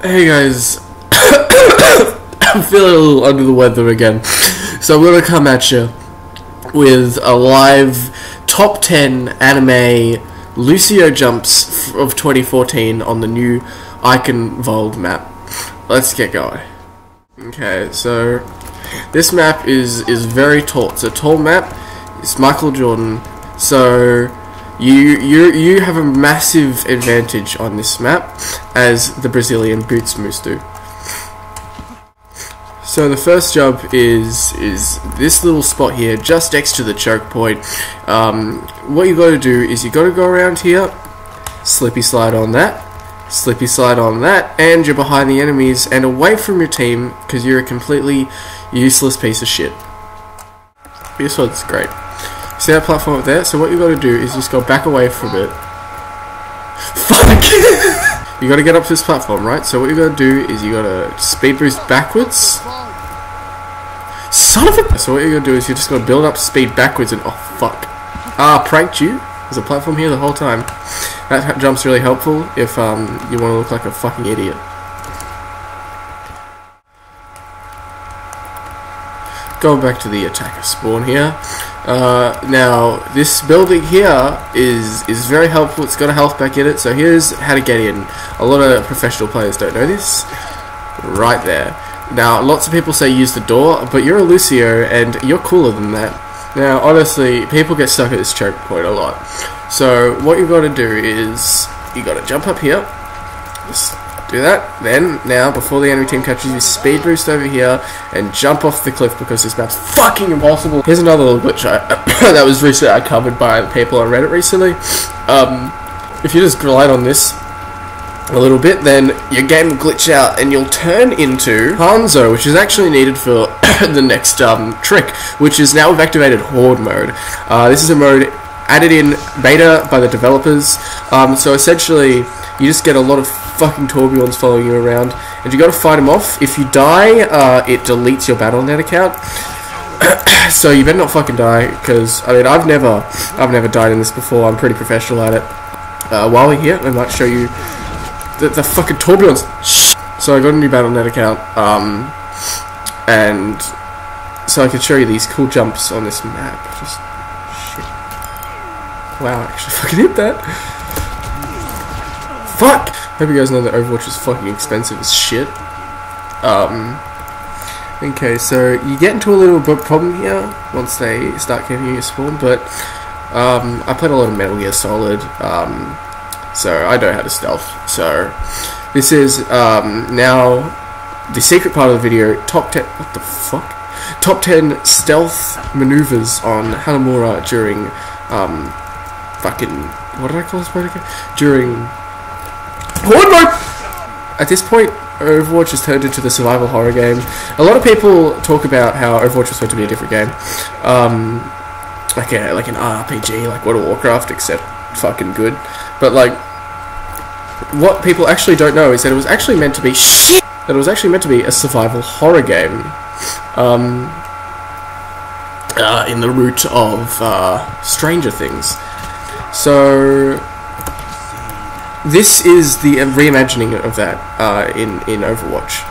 Hey guys, I'm feeling a little under the weather again, so I'm gonna come at you with a live top 10 anime Lucio jumps of 2014 on the new Eichenwalde map. Let's get going. Okay, so this map is is very tall. It's a tall map. It's Michael Jordan, so you you you have a massive advantage on this map as the Brazilian boots moose do. So the first job is is this little spot here, just next to the choke point. Um, what you got to do is you got to go around here, slippy slide on that, slippy slide on that, and you're behind the enemies and away from your team because you're a completely useless piece of shit. This one's great. See that platform up there? So what you got to do is just go back away from it. Fuck! you got to get up to this platform, right? So what you got to do is you got to speed boost backwards. Son of a... So what you got to do is you just got to build up speed backwards and... Oh, fuck. Ah, pranked you. There's a platform here the whole time. That jump's really helpful if um, you want to look like a fucking idiot. Going back to the attacker spawn here. Uh, now, this building here is is very helpful. It's got a health pack in it. So here's how to get in. A lot of professional players don't know this. Right there. Now, lots of people say use the door, but you're a Lucio and you're cooler than that. Now, honestly, people get stuck at this choke point a lot. So what you've got to do is you got to jump up here. Just do that. Then, now, before the enemy team catches you, speed boost over here and jump off the cliff because this map's fucking impossible. Here's another little glitch I, that was recently uncovered by people on Reddit recently. Um, if you just glide on this a little bit, then your game will glitch out and you'll turn into Hanzo, which is actually needed for the next um, trick, which is now we've activated Horde mode. Uh, this is a mode added in beta by the developers. Um, so essentially, you just get a lot of fucking Torbjorns following you around, and you got to fight them off. If you die, uh, it deletes your BattleNet account. so you better not fucking die, because I mean I've never, I've never died in this before. I'm pretty professional at it. Uh, while we're here, I might show you the, the fucking Torbjorns. So I got a new BattleNet account, um, and so I could show you these cool jumps on this map. Just shit. Wow, I actually fucking hit that. Fuck! Hope you guys know that Overwatch is fucking expensive as shit. Um. Okay, so you get into a little bit problem here once they start giving you a spawn, but um, I played a lot of Metal Gear Solid, um, so I know how to stealth. So this is um, now the secret part of the video. Top ten. What the fuck? Top ten stealth maneuvers on Hanamura during um, fucking what did I call this part again? During Horde. At this point, Overwatch has turned into the survival horror game. A lot of people talk about how Overwatch was supposed to be a different game, um, like a like an RPG, like World of Warcraft, except fucking good. But like, what people actually don't know is that it was actually meant to be shit. That it was actually meant to be a survival horror game. Um, uh, in the route of uh, Stranger Things. So this is the reimagining of that uh, in in Overwatch.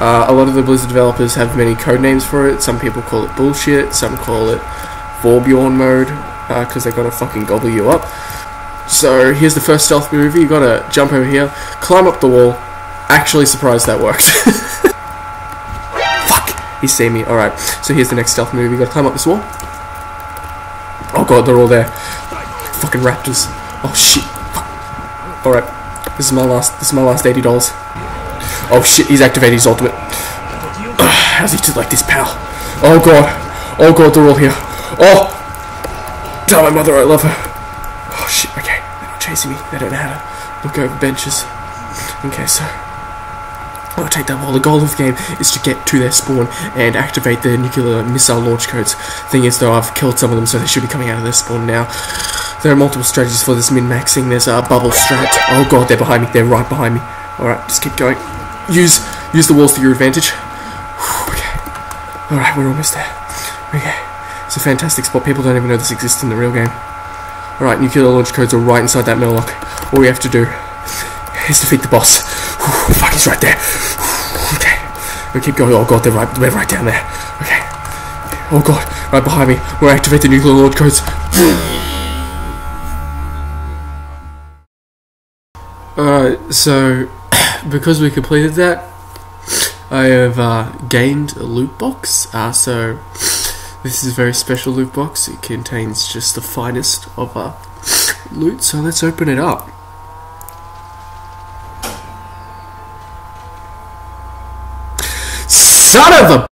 Uh, a lot of the Blizzard developers have many code names for it. Some people call it bullshit. Some call it Vorbjorn mode because they're gonna fucking gobble you up. So here's the first stealth movie. You gotta jump over here, climb up the wall. Actually, surprised that worked. Fuck! He's seen me. All right. So here's the next stealth movie. You gotta climb up this wall. Oh god, they're all there. Fucking raptors. Oh shit. All right. This is my last. This is my last eighty dollars. Oh shit! He's activated his ultimate. How's he do like this, pal? Oh god. Oh god, they're all here. Oh. Tell my mother I love her. Oh shit. Okay. They're not chasing me. They don't know how to look over benches. Okay, so. I'll take that while the goal of the game is to get to their spawn and activate the nuclear missile launch codes. Thing is, though, I've killed some of them, so they should be coming out of their spawn now. There are multiple strategies for this min-maxing. There's a bubble strat. Oh god, they're behind me. They're right behind me. Alright, just keep going. Use use the walls to your advantage. Whew, okay. Alright, we're almost there. Okay. It's a fantastic spot. People don't even know this exists in the real game. Alright, nuclear launch codes are right inside that Murloc. All we have to do is defeat the boss. Fuck, he's right there. Okay. We keep going. Oh god, they're right, they're right down there. Okay. Oh god, right behind me. We're activate the nuclear launch codes. Alright, so because we completed that, I have uh, gained a loot box. Uh, so this is a very special loot box. It contains just the finest of uh, loot. So let's open it up. Son of a